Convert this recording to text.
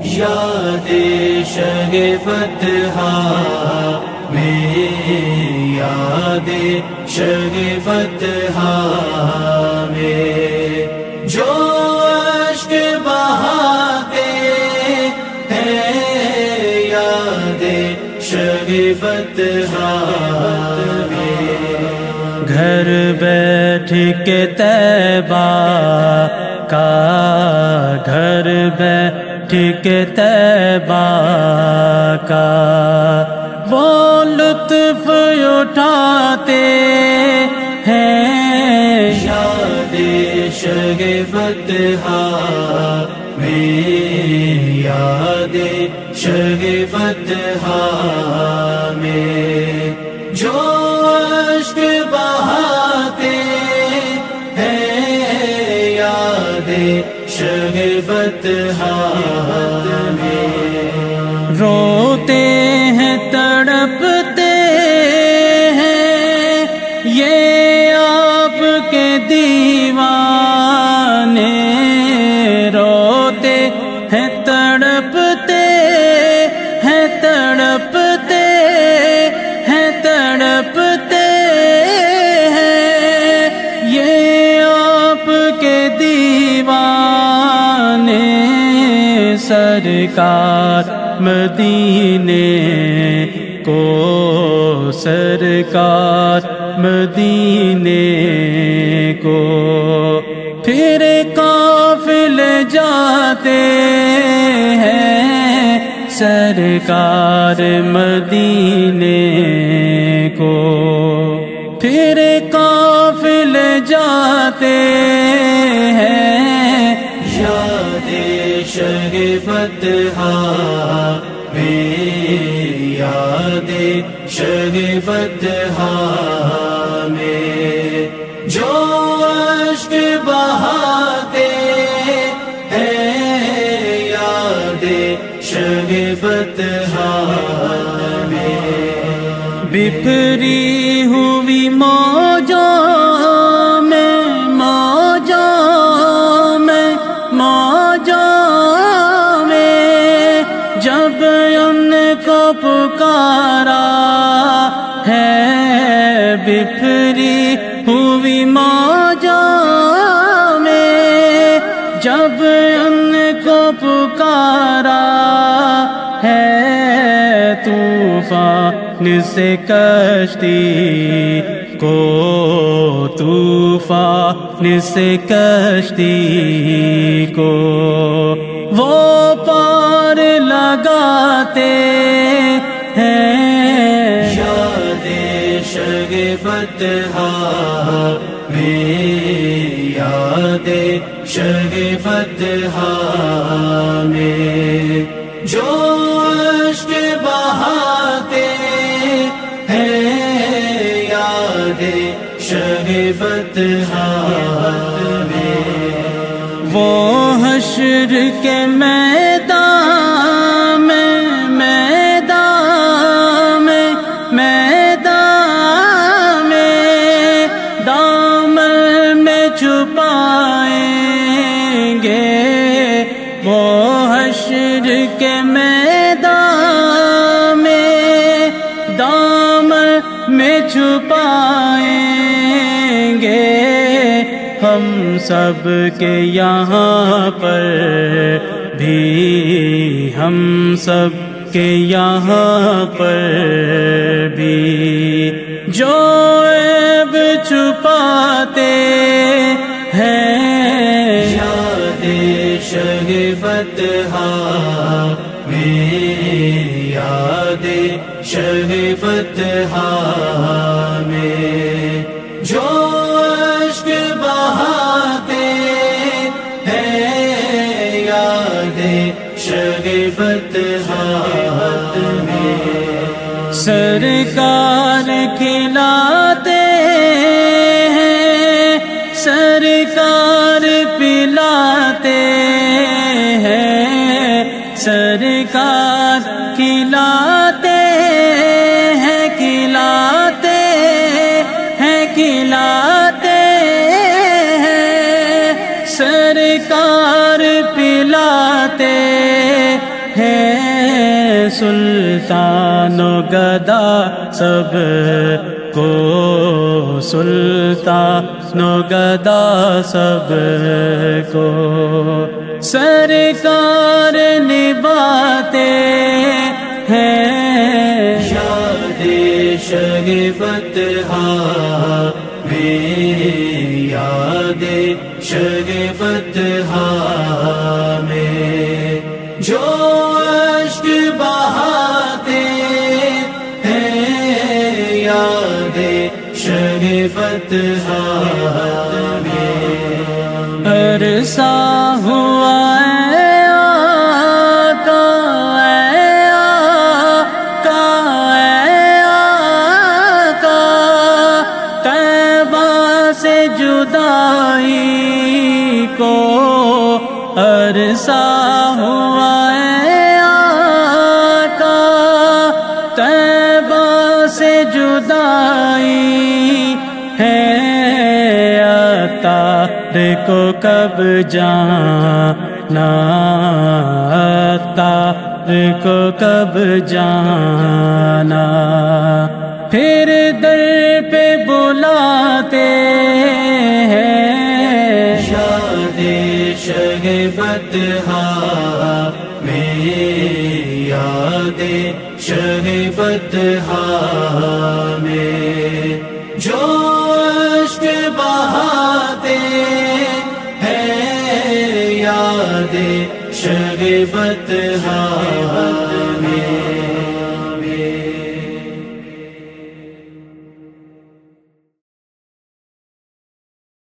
याद शगे बदहा में याद शगे बदहा में जो अश्क बहाते हैं, याद शगे बदहा में घर बैठ के तैबा का, घर बैठ के तैबा का। वो लुत्फ उठाते हैं। याद शगे बदहा में याद शगे बदहा में। जो बदहा सरकार, मदीने को सरकार, मदीने को। फिर काफिल जाते हैं सरकार मदीने को। फिर काफिल जाते बदहा में याद बदहा में। जो अश्क बहाते हैं याद बदहा में। बिफरी हुई मौजा बिफरी हुई मौजा में, जब उनको पुकारा है तूफ़ान से कश्ती को, तूफ़ान से कश्ती को, वो पार लगाते हैं। बदहा में याद शगे बदहा में जो अश्क बहाते हैं याद शगे बदहा में। वो हशर के मैदान में छुपाएँगे वो हशर के मैदान में दामन में छुपाएँगे। हम सब के यहाँ पर भी, हम सब के यहाँ पर भी। जो छुपाते में याद शगे बदहा में। जो अश्क बहाते हैं याद शगे बदहा में। सरकार सरकार खिलाते हैं खिलाते हैं खिलाते हैं। सरकार पिलाते हैं, सुल्तानो गदा सबको, सुल्तानो गदा सबको सरकार निभाते हैं। यादे शगबत में यादे शगबत में अरसा हुआ को कब जाना तार को कब जाना। फिर दर पे बुलाते हैं। में, यादे शगबत में। जो मुश्क बहाते हैं यादें शगबत में।